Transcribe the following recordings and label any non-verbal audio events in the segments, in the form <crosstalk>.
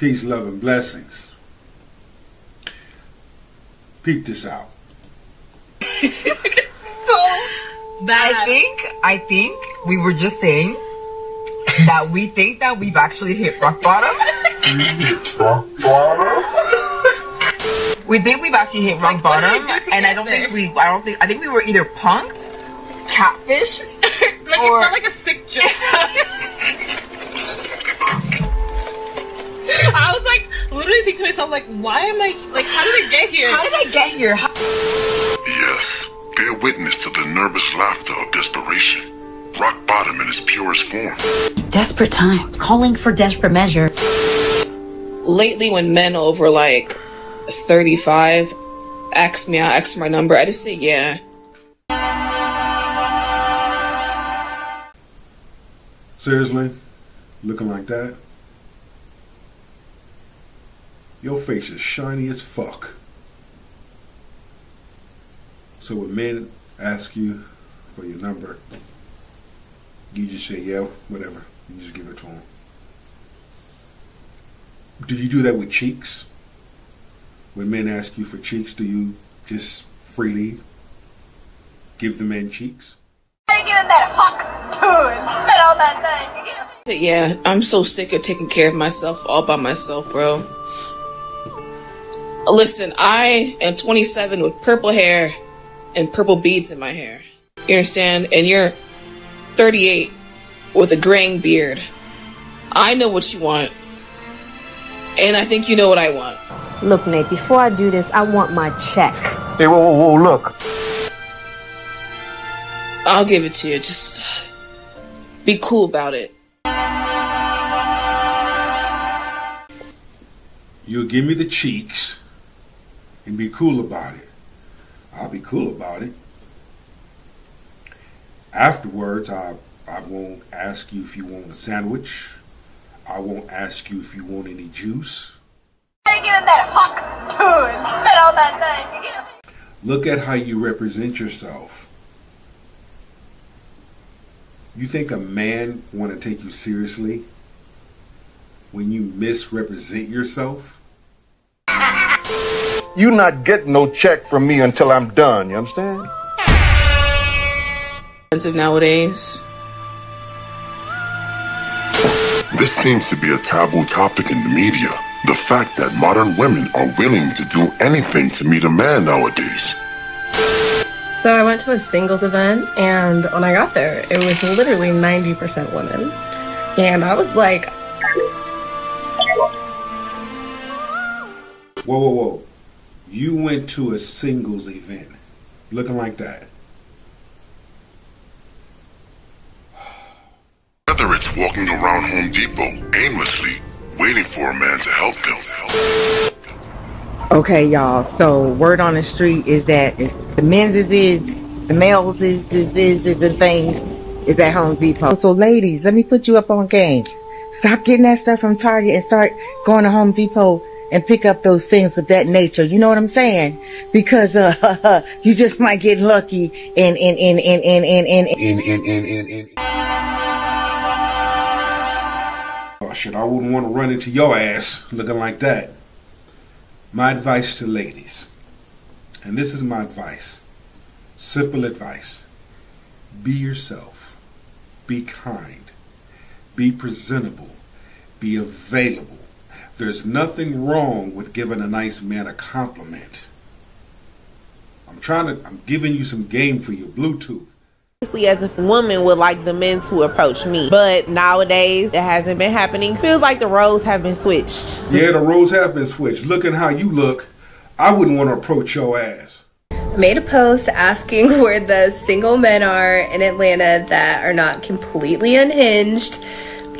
Peace, love, and blessings. Peep this out. <laughs> so bad. I think I think we were just saying that we think that we've actually hit rock bottom. <laughs> we think we've actually hit rock bottom, and I don't think we. I don't think. I think we were either punked, catfished, <laughs> like or it felt like a sick joke. I was like literally thinking to myself like, why am I like? How did I get here? how did I get here? How- Yes, bear witness to the nervous laughter of desperation. Rock bottom in its purest form. Desperate times, calling for desperate measure. lately when men over like 35 ask me out, ask for my number, I just say yeah. Seriously? Looking like that? Your face is shiny as fuck. So when men ask you for your number, you just say, yeah, whatever. You just give it to them. Do you do that with cheeks? When men ask you for cheeks, do you just freely give the men cheeks? Yeah, I'm so sick of taking care of myself all by myself, bro. Listen, I am 27 with purple hair and purple beads in my hair. You understand? And you're 38 with a graying beard. I know what you want. And I think you know what I want. Look, Nate, before I do this, I want my check. Hey, whoa, whoa, whoa, look. I'll give it to you. Just be cool about it. You'll give me the cheeks and be cool about it. I'll be cool about it. Afterwards, I, I won't ask you if you want a sandwich. I won't ask you if you want any juice. Look at how you represent yourself. You think a man want to take you seriously when you misrepresent yourself? You not getting no check from me until I'm done, you understand? Expensive nowadays. This seems to be a taboo topic in the media. The fact that modern women are willing to do anything to meet a man nowadays. So I went to a singles event, and when I got there, it was literally 90% women. And I was like, Whoa, whoa, whoa. You went to a singles event looking like that. Whether it's walking around Home Depot aimlessly, waiting for a man to help them. Okay, y'all. So word on the street is that the men's is is, the males is is is, is the thing is at Home Depot. So ladies, let me put you up on game. Stop getting that stuff from Target and start going to Home Depot and pick up those things of that nature. You know what I'm saying? Because uh, <laughs> you just might get lucky and and and and and and and. In, in, in, in, in. Oh shit, I wouldn't want to run into your ass looking like that. My advice to ladies, and this is my advice simple advice be yourself, be kind, be presentable, be available. There's nothing wrong with giving a nice man a compliment. I'm trying to, I'm giving you some game for your Bluetooth. Honestly, as a woman would like the men to approach me. But nowadays, it hasn't been happening. Feels like the roles have been switched. Yeah, the roles have been switched. Looking how you look, I wouldn't want to approach your ass. I made a post asking <laughs> where the single men are in Atlanta that are not completely unhinged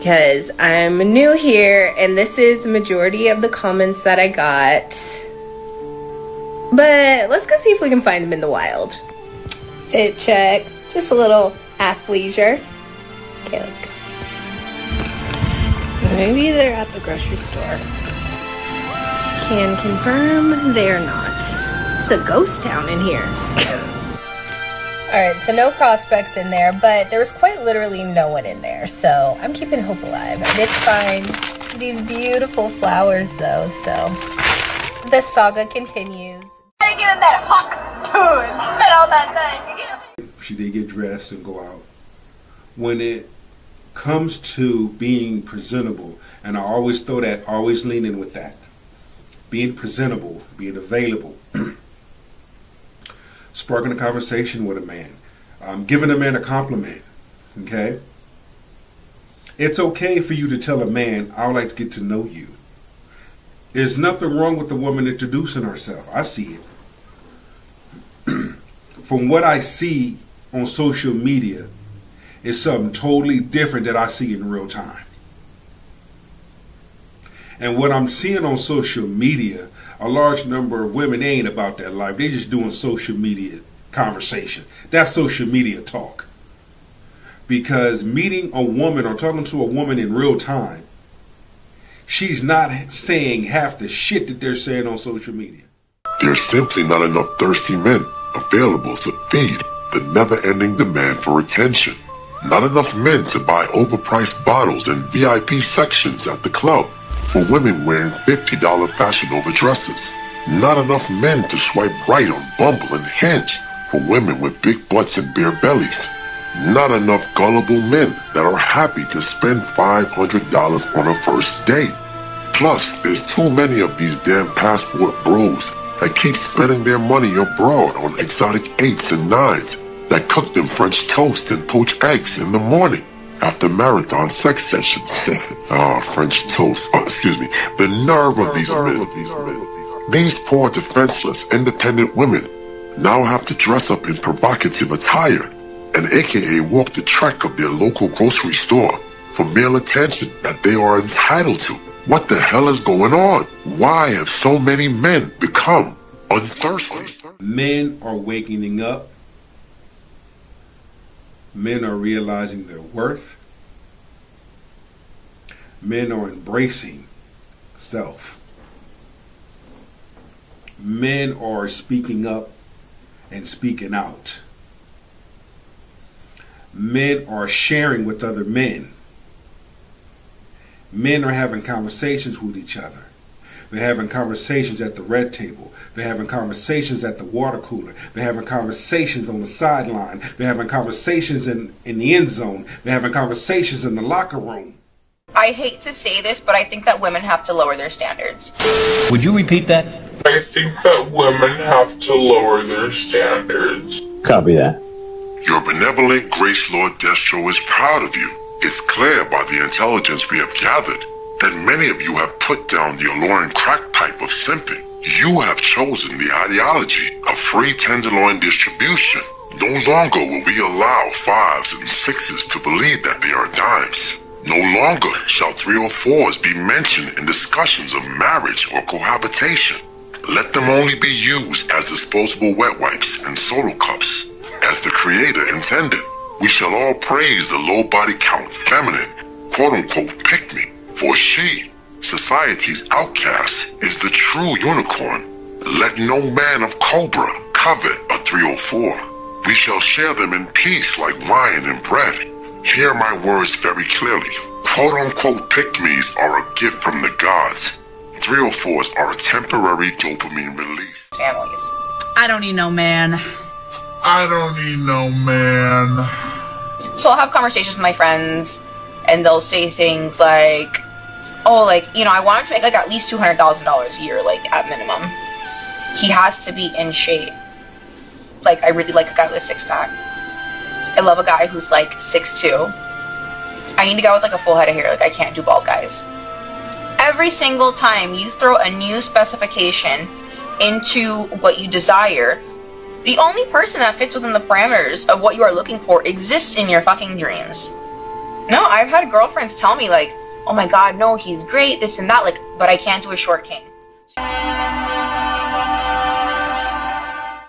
because I'm new here and this is majority of the comments that I got. But let's go see if we can find them in the wild. Fit check. Just a little athleisure. Okay, let's go. Maybe they're at the grocery store. Can confirm they're not. It's a ghost town in here. <laughs> Alright, so no prospects in there, but there was quite literally no one in there, so I'm keeping hope alive. I did find these beautiful flowers though, so the saga continues. I get in that hawk tuah and spit all that thing. She did get dressed and go out. When it comes to being presentable, and I always throw that, always lean in with that. Being presentable, being available, <clears throat> sparking a conversation with a man, um, giving a man a compliment, okay? It's okay for you to tell a man, I would like to get to know you. There's nothing wrong with the woman introducing herself. I see it. <clears throat> From what I see on social media, is something totally different that I see in real time. And what I'm seeing on social media, a large number of women ain't about that life. They just doing social media conversation. That's social media talk. Because meeting a woman or talking to a woman in real time, she's not saying half the shit that they're saying on social media. There's simply not enough thirsty men available to feed the never-ending demand for attention. Not enough men to buy overpriced bottles and VIP sections at the club for women wearing $50 Fashion Nova dresses. Not enough men to swipe right on Bumble and Hinge for women with big butts and bare bellies. Not enough gullible men that are happy to spend $500 on a first date. Plus, there's too many of these damn passport bros that keep spending their money abroad on exotic eights and nines that cook them French toast and poached eggs in the morning after marathon sex sessions. <laughs> oh, French toast. Oh, excuse me. The nerve of these men. These poor, defenseless, independent women now have to dress up in provocative attire and aka walk the trek of their local grocery store for male attention that they are entitled to. What the hell is going on? Why have so many men become unthirsty? Men are waking up Men are realizing their worth. Men are embracing self. Men are speaking up and speaking out. Men are sharing with other men. Men are having conversations with each other. They're having conversations at the red table. They're having conversations at the water cooler. They're having conversations on the sideline. They're having conversations in, in the end zone. They're having conversations in the locker room. I hate to say this, but I think that women have to lower their standards. Would you repeat that? I think that women have to lower their standards. Copy that. Your benevolent Grace Lord Destro is proud of you. It's clear by the intelligence we have gathered that many of you have put down the alluring crack pipe of simping. You have chosen the ideology of free tenderloin distribution. No longer will we allow fives and sixes to believe that they are dimes. No longer shall 304s be mentioned in discussions of marriage or cohabitation. Let them only be used as disposable wet wipes and solo cups. As the Creator intended, we shall all praise the low body count feminine, quote unquote, pick me for she, society's outcast, is the true unicorn. Let no man of Cobra covet a 304. We shall share them in peace like wine and bread. Hear my words very clearly. Quote unquote pick-me's are a gift from the gods. 304s are a temporary dopamine release. Families. I don't need no man. I don't need no man. So I'll have conversations with my friends, and they'll say things like, oh, like, you know, I want him to make like at least $200,000 a year, like, at minimum. He has to be in shape. Like, I really like a guy with a six pack. I love a guy who's like six two. I need a guy with like a full head of hair. Like, I can't do bald guys. Every single time you throw a new specification into what you desire, the only person that fits within the parameters of what you are looking for exists in your fucking dreams. No, I've had girlfriends tell me, like, oh my god, no, he's great, this and that, like, but I can't do a short king.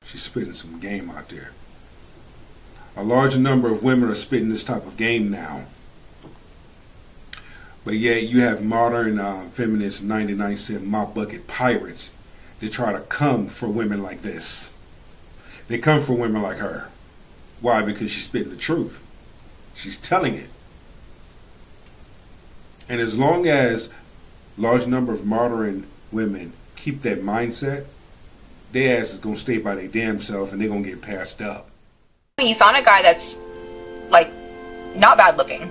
She's spitting some game out there. A larger number of women are spitting this type of game now. But yet you have modern uh, feminist 99 cent mop bucket pirates that try to come for women like this. They come for women like her. Why? Because she's spitting the truth. She's telling it. And as long as large number of modern women keep that mindset, their ass is gonna stay by their damn self and they're gonna get passed up. You found a guy that's like not bad looking,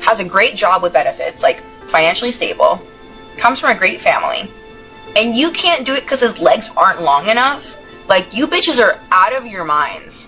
has a great job with benefits, like financially stable, comes from a great family, and you can't do it because his legs aren't long enough. Like you bitches are out of your minds.